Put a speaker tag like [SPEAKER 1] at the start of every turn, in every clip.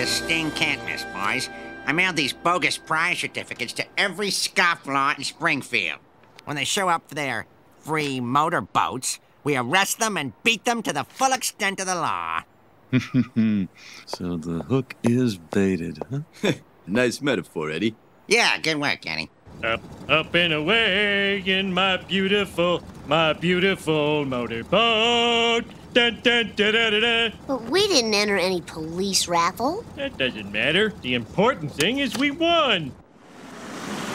[SPEAKER 1] this sting can't miss, boys. I mailed these bogus prize certificates to every scofflaw in Springfield. When they show up for their free motorboats, we arrest them and beat them to the full extent of the law.
[SPEAKER 2] so the hook is baited, huh?
[SPEAKER 3] nice metaphor, Eddie.
[SPEAKER 1] Yeah, good work, Kenny.
[SPEAKER 4] Up, up and away in my beautiful, my beautiful motorboat. Dun, dun, dun, dun, dun, dun.
[SPEAKER 5] But we didn't enter any police raffle.
[SPEAKER 4] That doesn't matter. The important thing is we won.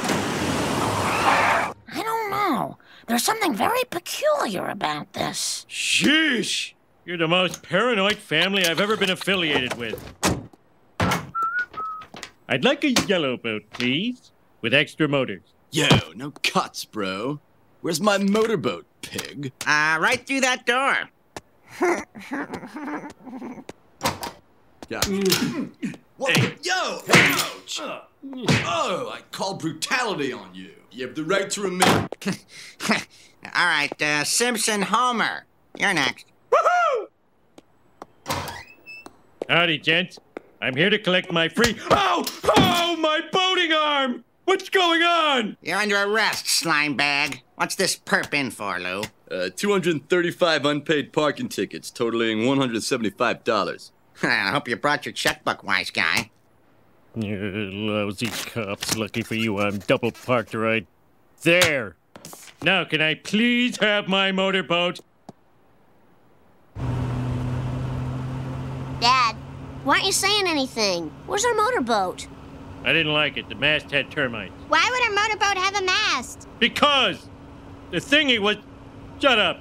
[SPEAKER 6] I don't know. There's something very peculiar about this.
[SPEAKER 4] Sheesh! You're the most paranoid family I've ever been affiliated with. I'd like a yellow boat, please, with extra motors.
[SPEAKER 3] Yo, no cuts, bro. Where's my motorboat, pig?
[SPEAKER 1] Uh, right through that door.
[SPEAKER 3] Yeah. what? Yo! Ouch! Oh, I call brutality on you. You have the right to remain.
[SPEAKER 1] All right, uh, Simpson Homer. You're next. Woohoo!
[SPEAKER 4] Howdy, gents. I'm here to collect my free. Oh! Oh, my boating arm! What's going on?
[SPEAKER 1] You're under arrest, slime bag. What's this perp in for, Lou?
[SPEAKER 3] Uh, 235 unpaid parking tickets, totaling $175.
[SPEAKER 1] I hope you brought your checkbook, wise guy.
[SPEAKER 4] You lousy cops. Lucky for you, I'm double parked right there. Now, can I please have my motorboat?
[SPEAKER 5] Dad, why aren't you saying anything? Where's our motorboat?
[SPEAKER 4] I didn't like it. The mast had termites.
[SPEAKER 7] Why would our motorboat have a mast?
[SPEAKER 4] Because the thingy was. Shut up.